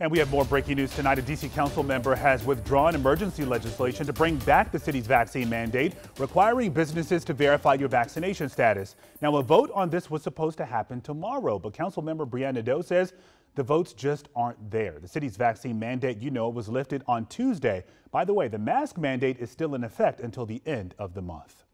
And we have more breaking news tonight. A D.C. council member has withdrawn emergency legislation to bring back the city's vaccine mandate, requiring businesses to verify your vaccination status. Now, a vote on this was supposed to happen tomorrow, but council member Brianne Nadeau says the votes just aren't there. The city's vaccine mandate, you know, was lifted on Tuesday. By the way, the mask mandate is still in effect until the end of the month.